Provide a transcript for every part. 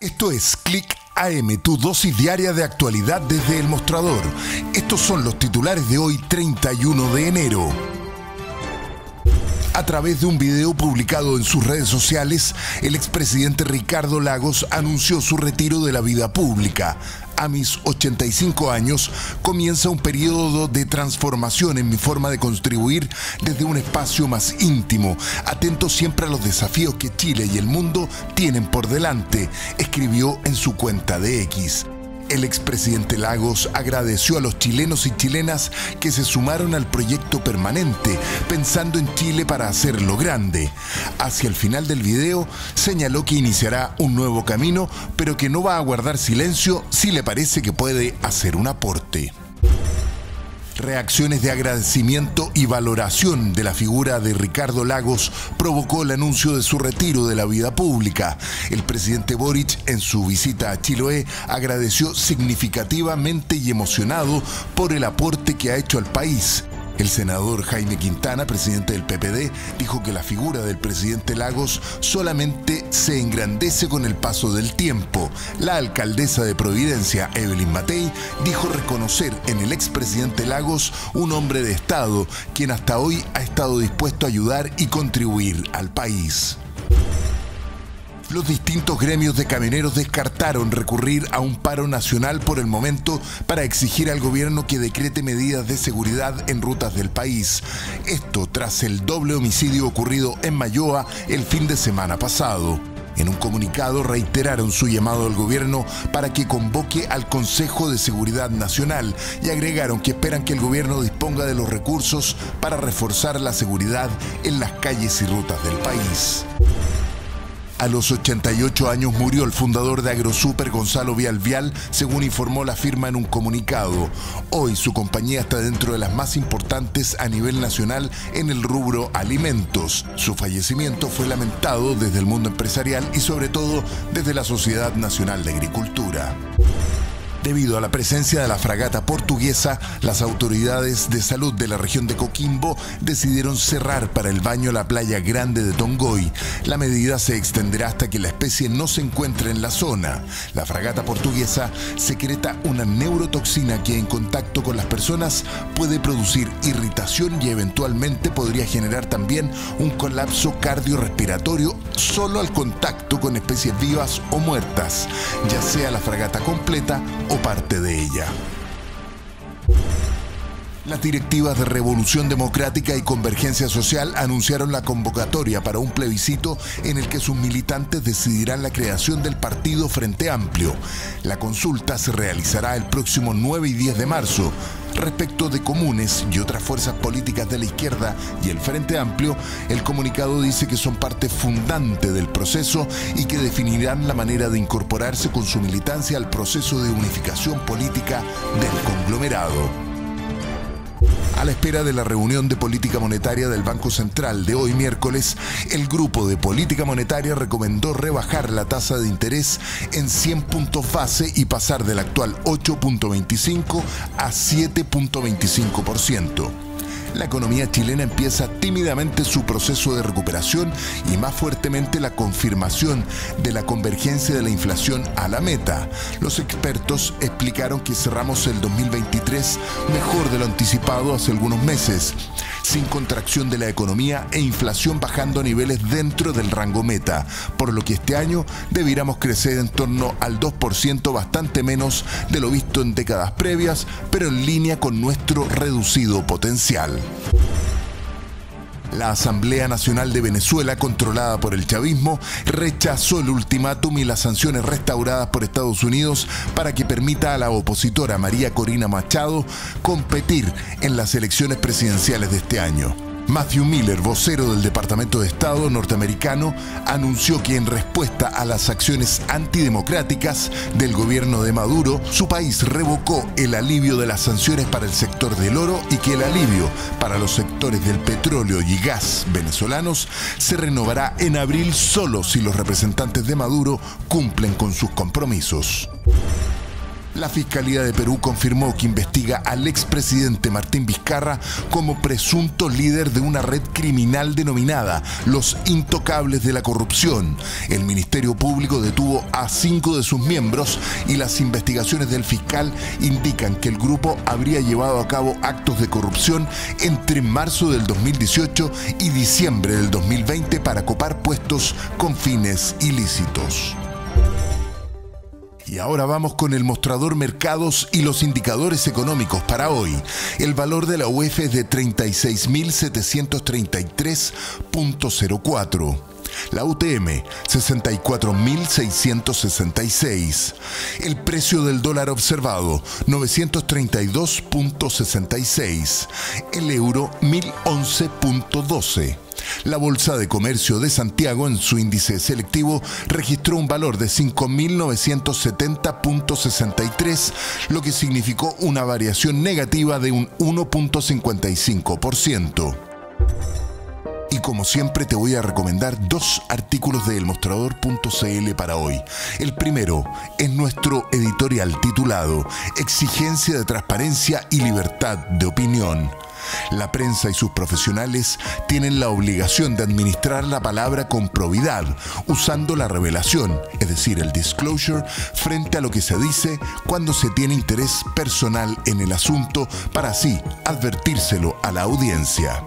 Esto es Click AM, tu dosis diaria de actualidad desde el mostrador. Estos son los titulares de hoy, 31 de enero. A través de un video publicado en sus redes sociales, el expresidente Ricardo Lagos anunció su retiro de la vida pública. A mis 85 años comienza un periodo de transformación en mi forma de contribuir desde un espacio más íntimo, atento siempre a los desafíos que Chile y el mundo tienen por delante, escribió en su cuenta de X. El expresidente Lagos agradeció a los chilenos y chilenas que se sumaron al proyecto permanente, pensando en Chile para hacerlo grande. Hacia el final del video señaló que iniciará un nuevo camino, pero que no va a guardar silencio si le parece que puede hacer un aporte. Reacciones de agradecimiento y valoración de la figura de Ricardo Lagos provocó el anuncio de su retiro de la vida pública. El presidente Boric, en su visita a Chiloé, agradeció significativamente y emocionado por el aporte que ha hecho al país. El senador Jaime Quintana, presidente del PPD, dijo que la figura del presidente Lagos solamente se engrandece con el paso del tiempo. La alcaldesa de Providencia, Evelyn Matei, dijo reconocer en el expresidente Lagos un hombre de Estado, quien hasta hoy ha estado dispuesto a ayudar y contribuir al país. Los distintos gremios de camioneros descartaron recurrir a un paro nacional por el momento para exigir al gobierno que decrete medidas de seguridad en rutas del país. Esto tras el doble homicidio ocurrido en Mayoa el fin de semana pasado. En un comunicado reiteraron su llamado al gobierno para que convoque al Consejo de Seguridad Nacional y agregaron que esperan que el gobierno disponga de los recursos para reforzar la seguridad en las calles y rutas del país. A los 88 años murió el fundador de AgroSuper, Gonzalo Vial Vial, según informó la firma en un comunicado. Hoy su compañía está dentro de las más importantes a nivel nacional en el rubro alimentos. Su fallecimiento fue lamentado desde el mundo empresarial y sobre todo desde la Sociedad Nacional de Agricultura. Debido a la presencia de la fragata portuguesa, las autoridades de salud de la región de Coquimbo decidieron cerrar para el baño la playa grande de Tongoy. La medida se extenderá hasta que la especie no se encuentre en la zona. La fragata portuguesa secreta una neurotoxina que en contacto con las personas puede producir irritación y eventualmente podría generar también un colapso cardiorrespiratorio solo al contacto con especies vivas o muertas, ya sea la fragata completa o parte de ella. Las directivas de Revolución Democrática y Convergencia Social anunciaron la convocatoria para un plebiscito en el que sus militantes decidirán la creación del partido Frente Amplio. La consulta se realizará el próximo 9 y 10 de marzo. Respecto de comunes y otras fuerzas políticas de la izquierda y el Frente Amplio, el comunicado dice que son parte fundante del proceso y que definirán la manera de incorporarse con su militancia al proceso de unificación política del conglomerado. A la espera de la reunión de política monetaria del Banco Central de hoy miércoles, el grupo de política monetaria recomendó rebajar la tasa de interés en 100 puntos base y pasar del actual 8.25 a 7.25% la economía chilena empieza tímidamente su proceso de recuperación y más fuertemente la confirmación de la convergencia de la inflación a la meta. Los expertos explicaron que cerramos el 2023 mejor de lo anticipado hace algunos meses sin contracción de la economía e inflación bajando a niveles dentro del rango meta, por lo que este año debiéramos crecer en torno al 2%, bastante menos de lo visto en décadas previas, pero en línea con nuestro reducido potencial. La Asamblea Nacional de Venezuela, controlada por el chavismo, rechazó el ultimátum y las sanciones restauradas por Estados Unidos para que permita a la opositora María Corina Machado competir en las elecciones presidenciales de este año. Matthew Miller, vocero del Departamento de Estado norteamericano, anunció que en respuesta a las acciones antidemocráticas del gobierno de Maduro, su país revocó el alivio de las sanciones para el sector del oro y que el alivio para los sectores del petróleo y gas venezolanos se renovará en abril solo si los representantes de Maduro cumplen con sus compromisos. La Fiscalía de Perú confirmó que investiga al expresidente Martín Vizcarra como presunto líder de una red criminal denominada Los Intocables de la Corrupción. El Ministerio Público detuvo a cinco de sus miembros y las investigaciones del fiscal indican que el grupo habría llevado a cabo actos de corrupción entre marzo del 2018 y diciembre del 2020 para copar puestos con fines ilícitos. Y ahora vamos con el mostrador mercados y los indicadores económicos para hoy. El valor de la UEF es de 36.733.04. La UTM 64.666. El precio del dólar observado 932.66. El euro 1011.12. La Bolsa de Comercio de Santiago en su índice selectivo registró un valor de 5.970.63, lo que significó una variación negativa de un 1.55%. Y como siempre te voy a recomendar dos artículos de elmostrador.cl para hoy. El primero es nuestro editorial titulado Exigencia de transparencia y libertad de opinión. La prensa y sus profesionales tienen la obligación de administrar la palabra con probidad, usando la revelación, es decir, el disclosure, frente a lo que se dice cuando se tiene interés personal en el asunto para así advertírselo a la audiencia.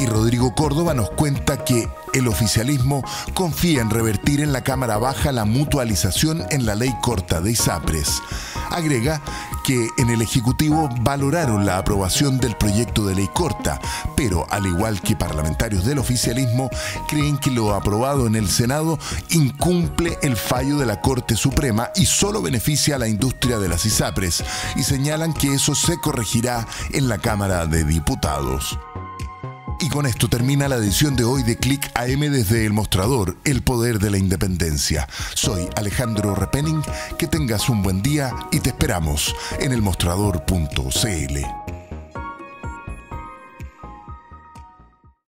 Y Rodrigo Córdoba nos cuenta que el oficialismo confía en revertir en la Cámara Baja la mutualización en la ley corta de ISAPRES. Agrega que en el Ejecutivo valoraron la aprobación del proyecto de ley corta, pero al igual que parlamentarios del oficialismo, creen que lo aprobado en el Senado incumple el fallo de la Corte Suprema y solo beneficia a la industria de las ISAPRES, y señalan que eso se corregirá en la Cámara de Diputados. Y con esto termina la edición de hoy de Click AM desde el mostrador, El Poder de la Independencia. Soy Alejandro Repenning, que tengas un buen día y te esperamos en elmostrador.cl.